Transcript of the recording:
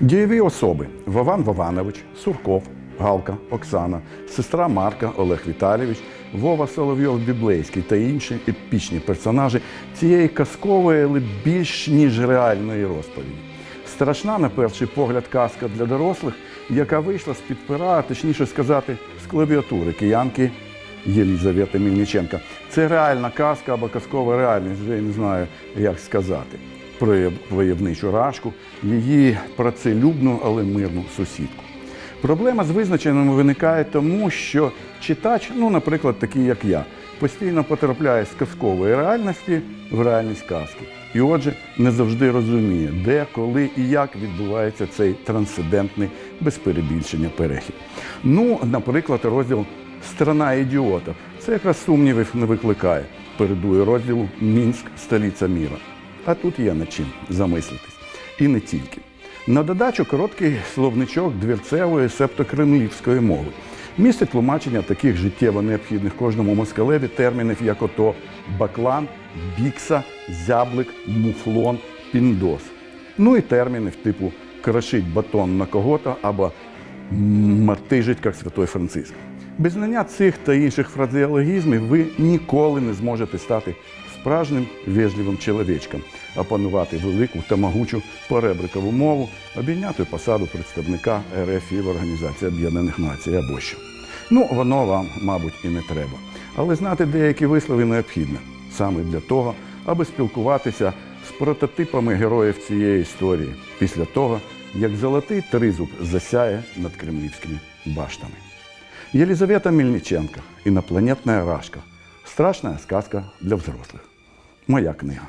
Дієві особи Вован Вованович, Сурков, Галка, Оксана, сестра Марка, Олег Віталійович, Вова Соловйов Біблейський та інші епічні персонажі цієї казкової, але більш ніж реальної розповіді. Страшна, на перший погляд, казка для дорослих, яка вийшла з-під пера, а точніше сказати, з клавіатури киянки Єлізавети Мільниченка. Це реальна казка або казкова реальність, вже я не знаю, як сказати. Про войовничу рашку, її працелюбну, але мирну сусідку. Проблема з визначеннями виникає тому, що читач, ну, наприклад, такий як я, постійно потрапляє з казкової реальності в реальність казки. І отже, не завжди розуміє, де, коли і як відбувається цей трансцендентний без перебільшення перехід. Ну, наприклад, розділ Страна ідіотів. Це якраз сумнівів не викликає. Передує розділу Мінськ, столиця міра. А тут є над чим замислитись. І не тільки. На додачу короткий словничок двірцевої, себто кремлівської мови. Містить тлумачення таких життєво необхідних кожному москалеві термінів, як ото баклан, бікса, зяблик, муфлон, піндос. Ну і термінів типу крошить батон на кого-то або матижить, як святой Франциск. Без знання цих та інших фразеологізмів ви ніколи не зможете стати справжнім вежливим чоловічком, опанувати велику та могучу перебрикову мову, обійняти посаду представника РФ в Організації Об'єднаних Націй або що. Ну, воно вам, мабуть, і не треба. Але знати деякі вислови необхідно саме для того, аби спілкуватися з прототипами героїв цієї історії після того, як золотий тризуб засяє над кремлівськими баштами. Елизавета Мельниченко. Инопланетная рашка. Страшная сказка для взрослых. Моя книга.